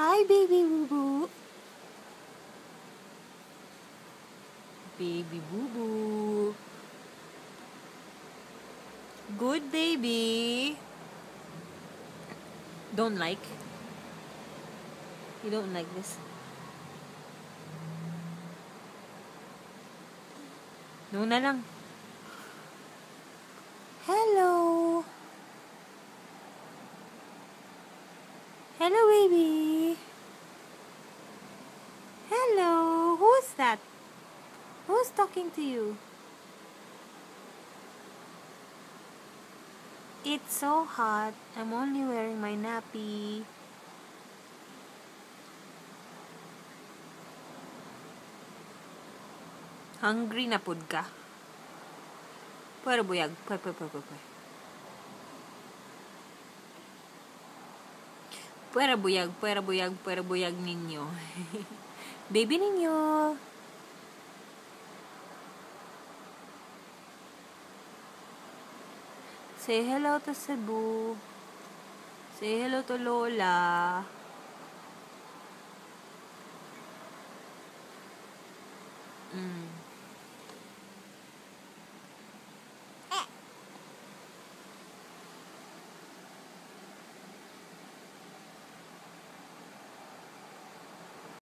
Hi, baby boo boo. Baby boo boo. Good baby. Don't like? You don't like this? No na lang. Hello. Hello, baby. Hello. Who's that? Who's talking to you? It's so hot. I'm only wearing my nappy. Hungry na pud ka? Pwede buyag. Pwede, pwede, pwede, Pwede buyag, pwede buyag, pwede buyag ninyo. Baby ninyo. Say hello to Cebu. Say hello to Lola. Mm.